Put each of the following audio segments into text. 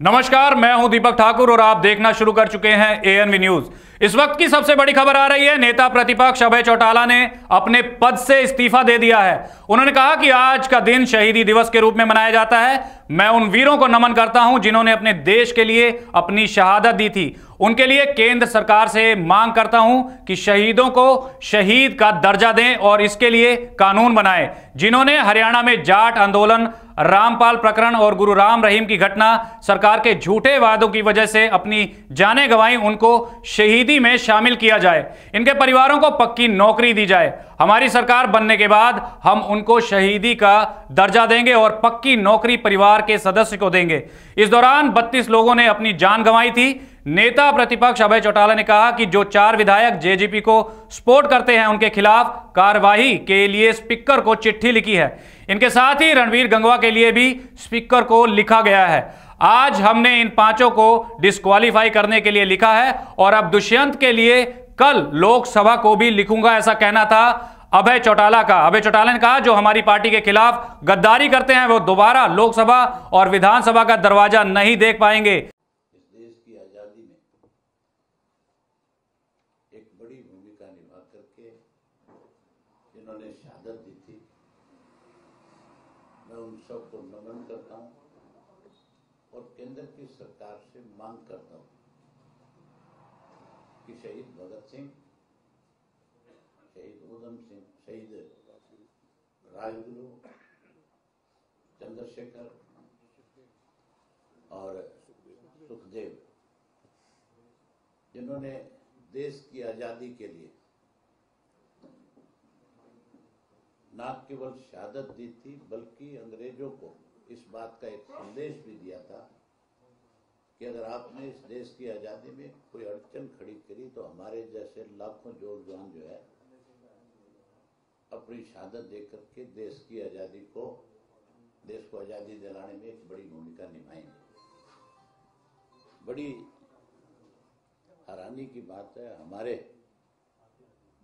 नमस्कार, मैं हूँ दीपक ठाकुर और आप देखना शुरू कर चुके हैं एएनवी न्यूज़ इस वक्त की सबसे बड़ी खबर आ रही है, नेता प्रतिपक्ष अभय चौटाला ने अपने पद से इस्तीफा दे दिया है। उन्होंने कहा कि आज का दिन शहीदी दिवस के रूप में मनाया जाता है। मैं उन वीरों को नमन करता हूँ जिन्होंने अपने देश के लिए अपनी शहादत दी थी। उनके लिए केंद्र सरकार से मांग करता हूँ कि शहीदों को शहीद का दर्जा दें और इसके लिए कानून बनाए, जिन्होंने हरियाणा में जाट आंदोलन रामपाल प्रकरण और गुरु राम रहीम की घटना सरकार के झूठे वादों की वजह से अपनी जाने गंवाई, उनको शहीदी में शामिल किया जाए। इनके परिवारों को पक्की नौकरी दी जाए। हमारी सरकार बनने के बाद हम उनको शहीदी का दर्जा देंगे और पक्की नौकरी परिवार के सदस्य को देंगे। इस दौरान 32 लोगों ने अपनी जान गंवाई थी। नेता प्रतिपक्ष अभय चौटाला ने कहा कि जो चार विधायक जेजीपी को सपोर्ट करते हैं, उनके खिलाफ कार्रवाई के लिए स्पीकर को चिट्ठी लिखी है। इनके साथ ही रणवीर गंगवा के लिए भी स्पीकर को लिखा गया है। आज हमने इन पाँचों को डिस्क्वालीफाई करने के लिए लिखा है और अब दुष्यंत के लिए कल लोकसभा को भी लिखूँगा, ऐसा कहना था अभय चौटाला का। अभय चौटाला ने कहा, जो हमारी पार्टी के खिलाफ गद्दारी करते हैं, वो दोबारा लोकसभा और विधानसभा का दरवाज़ा नहीं देख पाएँगे इस देश की आज़ादी में एक बड़ी भूमिका निभा करके जिन्होंने शहादत दी थी। मैं उन सबको नमन करता हूँ और केंद्र की सरकार से मांग करता हूँ कि शहीद भगत सिंह, शहीद उधम सिंह, शहीद राजगुरु चंद्रशेखर और सुखदेव, जिन्होंने देश की आज़ादी के लिए न केवल शहादत दी थी, बल्कि अंग्रेज़ों को इस बात का एक संदेश भी दिया था कि अगर आपने इस देश की आज़ादी में कोई अड़चन खड़ी करी तो हमारे जैसे लाखों जवान जो है, अपनी शहादत दे करके देश की आज़ादी को, देश को आज़ादी दिलाने में एक बड़ी भूमिका निभाएँगे। बड़ी हैरानी की बात है, हमारे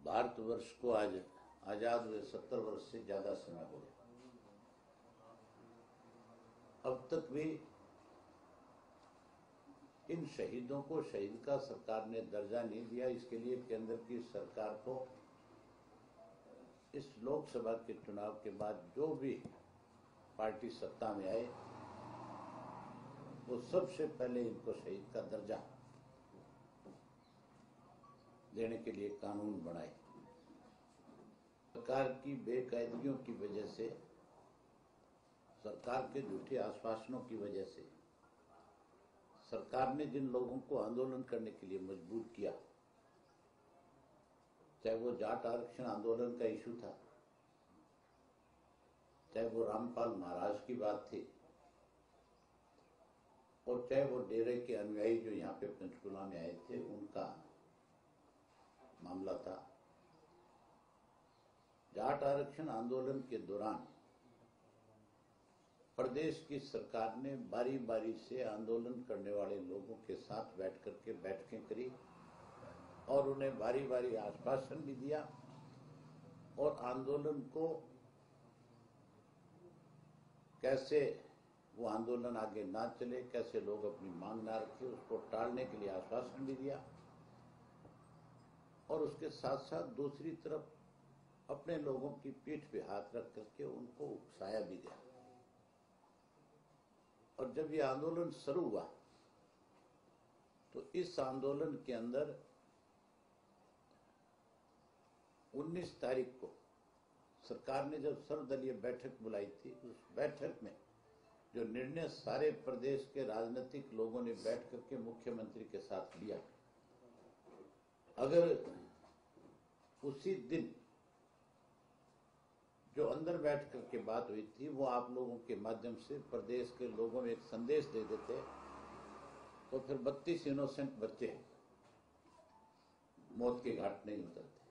भारतवर्ष को आज आज़ाद हुए सत्तर वर्ष से ज़्यादा समय हो गया। अब तक भी इन शहीदों को, शहीद का सरकार ने दर्जा नहीं दिया, इसके लिए केंद्र की सरकार को इस लोकसभा के चुनाव के बाद जो भी पार्टी सत्ता में आए, वो सबसे पहले इनको शहीद का दर्जा देने के लिए कानून बनाए। सरकार की बेकायदगियों की वजह से, सरकार के झूठे आश्वासनों की वजह से, सरकार ने जिन लोगों को आंदोलन करने के लिए मजबूर किया, चाहे वो जाट आरक्षण आंदोलन का इशू था, चाहे वो रामपाल महाराज की बात थी, और चाहे वो डेरे के अनुयायी जो यहाँ पे पंचकुला में आए थे, उनका मामला था। जाट आरक्षण आंदोलन के दौरान प्रदेश की सरकार ने बारी बारी से आंदोलन करने वाले लोगों के साथ बैठ करके बैठकें करी और उन्हें बारी बारी आश्वासन भी दिया और आंदोलन को कैसे वो आंदोलन आगे ना चले, कैसे लोग अपनी मांग ना रखे, उसको टालने के लिए आश्वासन भी दिया और उसके साथ साथ दूसरी तरफ़ अपने लोगों की पीठ पे हाथ रख करके उनको उकसाया भी गया। और जब ये आंदोलन शुरू हुआ तो इस आंदोलन के अंदर 19 तारीख को सरकार ने जब सर्वदलीय बैठक बुलाई थी, उस बैठक में जो निर्णय सारे प्रदेश के राजनीतिक लोगों ने बैठ करके मुख्यमंत्री के साथ लिया, अगर उसी दिन जो अंदर बैठ करके बात हुई थी, वो आप लोगों के माध्यम से प्रदेश के लोगों में एक संदेश दे देते तो फिर बत्तीस इनोसेंट बच्चे मौत के घाट नहीं उतरते।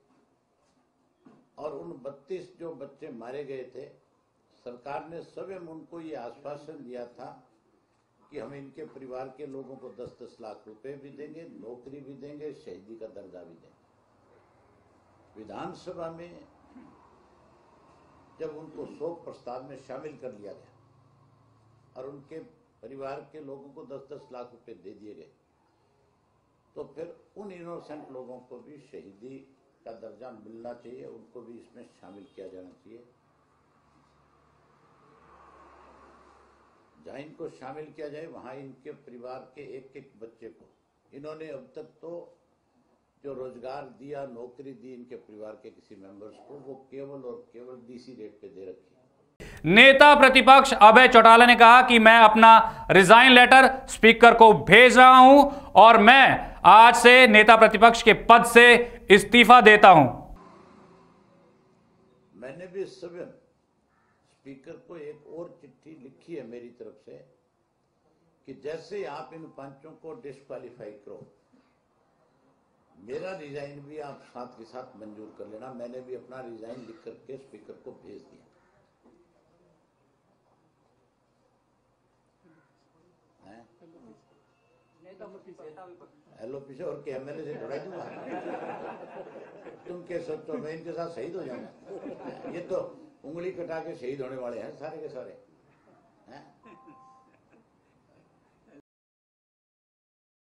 और उन 32 जो बच्चे मारे गए थे, सरकार ने स्वयं उनको ये आश्वासन दिया था कि हम इनके परिवार के लोगों को 10-10 लाख रुपए भी देंगे, नौकरी भी देंगे, शहीदी का दर्जा भी देंगे। विधानसभा में जब उनको शोक प्रस्ताव में शामिल कर लिया गया और उनके परिवार के लोगों को दस दस लाख रुपए दे दिए गए तो फिर उन इनोसेंट लोगों को भी शहीदी का दर्जा मिलना चाहिए, उनको भी इसमें शामिल किया जाना चाहिए। जहाँ इनको शामिल किया जाए, वहाँ इनके परिवार के एक एक बच्चे को। इन्होंने अब तक तो जो रोज़गार दिया नौकरी दी इनके परिवार के किसी मेंबर्स को वो केवल और केवल डीसी रेट पे दे रखी नेता प्रतिपक्ष अभय चौटाला ने कहा कि मैं अपना रिजाइन लेटर स्पीकर को भेज रहा हूँ और मैं आज से नेता प्रतिपक्ष के पद से इस्तीफा देता हूँ। मैंने भी स्वयं स्पीकर को एक और चिट्ठी लिखी है मेरी तरफ़ से कि जैसे आप इन पंचों को डिस्क्वालीफाई करो मेरा रिजाइन भी आप साथ के साथ मंजूर कर लेना। मैंने भी अपना रिजाइन लिख करके स्पीकर को भेज दिया। हैं? एलओपी से और के एमएलए से ढुलाई दूँगा। तुम क्या सोचो मैं इनके साथ शहीद हो जाऊँगा। ये तो उंगली कटा के शहीद होने वाले हैं, सारे के सारे।